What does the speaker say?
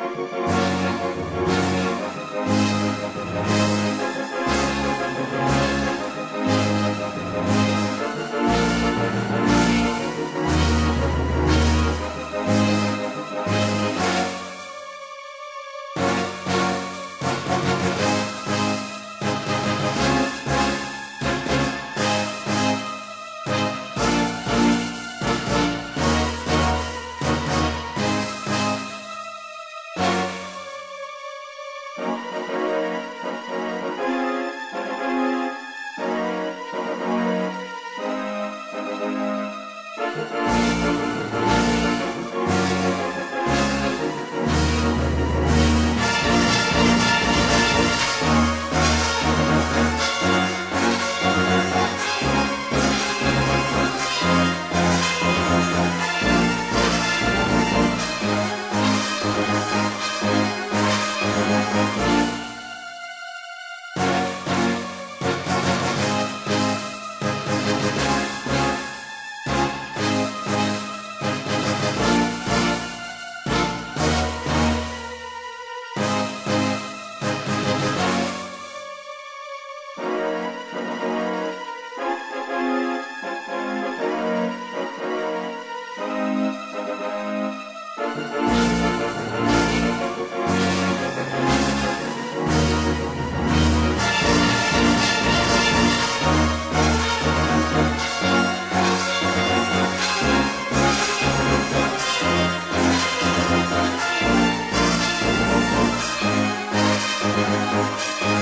Música Bye.